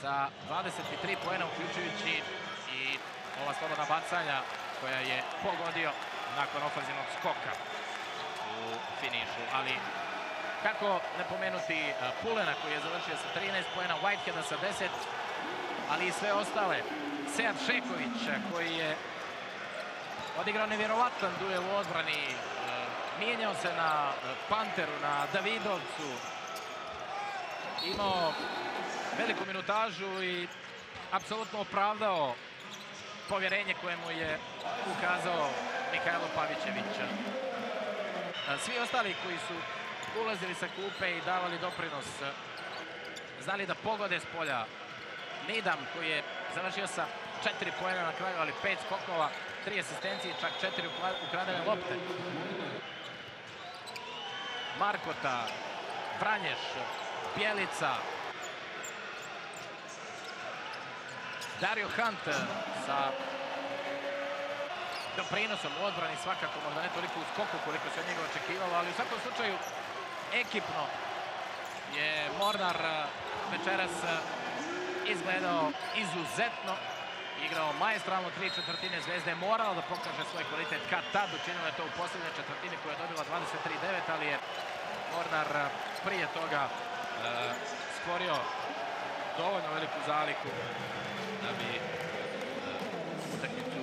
sa 23 poena uključujući i ova slobodna bacanja koja je pogodio nakon ofenzivnog skoka u finišu. Ali kako ne pomenuti Pulena koji je završio sa 13 poena, Whiteheada sa 10, ali i sve ostale. Sead Šeković koji je odigrao nevjerovatan duel u odbrani, mijenjao se na Panteru, na Davidovcu, imao veliku minutažu i apsolutno opravdao povjerenje koje mu je ukazao Mihajlo Pavićević. Svi ostali koji su ulazili sa klupe i davali doprinos, znali da pogode s polja. Nidam koji je završio sa četiri pojena na kraju, ali pet skokova, tri asistencije, čak četiri ukradene lopte. Markota, Vranješ, Bjelica, Dario Hunt sa doprinosom u odbrani svakako, možda ne toliko u skoku koliko se od njega očekivalo, ali u svakom slučaju ekipno je Mornar večeras izgledao izuzetno, igrao majestralno tri četvrtine Zvezde, je morao da pokaže svoj kvalitet kad tad, učinila je to u posljednje četvrtini koja je dobila 23-9, ali je Mornar prije toga stvorio dovoljno veliku zaliku da bi utakmicu